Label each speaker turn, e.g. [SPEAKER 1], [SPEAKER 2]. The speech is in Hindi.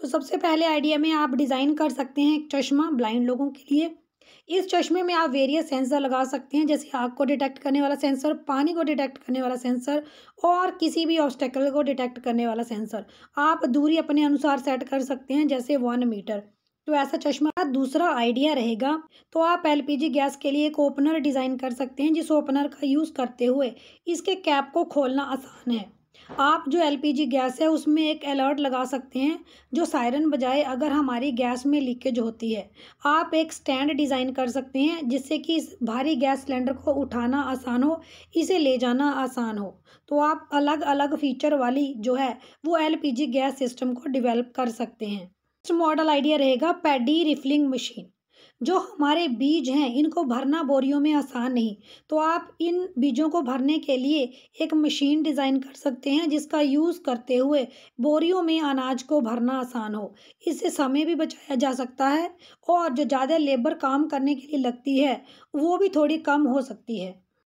[SPEAKER 1] तो सबसे पहले आइडिया में आप डिज़ाइन कर सकते हैं एक चश्मा ब्लाइंड लोगों के लिए। इस चश्मे में आप वेरियस सेंसर लगा सकते हैं, जैसे आग को डिटेक्ट करने वाला सेंसर पानी को डिटेक्ट करने वाला सेंसर और किसी भी ऑब्स्टेकल को डिटेक्ट करने वाला सेंसर आप दूरी अपने अनुसार सेट कर सकते हैं, जैसे वन मीटर तो ऐसा चश्मा दूसरा आइडिया रहेगा। तो आप एलपीजी गैस के लिए एक ओपनर डिज़ाइन कर सकते हैं, जिस ओपनर का यूज़ करते हुए। इसके कैप को खोलना आसान है। आप जो एलपीजी गैस है, उसमें एक अलर्ट लगा सकते हैं, जो सायरन बजाए अगर हमारी गैस में लीकेज होती है। आप एक स्टैंड डिज़ाइन कर सकते हैं, जिससे कि इस भारी गैस सिलेंडर को उठाना आसान हो, इसे ले जाना आसान हो। तो आप अलग अलग फीचर वाली जो है, वो एलपीजी गैस सिस्टम को डिवेलप कर सकते हैं। मॉडल आइडिया रहेगा पैडी रिफिलिंग मशीन जो हमारे बीज हैं, इनको भरना बोरियों में आसान नहीं। तो आप इन बीजों को भरने के लिए एक मशीन डिज़ाइन कर सकते हैं, जिसका यूज़ करते हुए बोरियों में अनाज को भरना आसान हो। इससे समय भी बचाया जा सकता है और जो ज़्यादा लेबर काम करने के लिए लगती है, वो भी थोड़ी कम हो सकती है।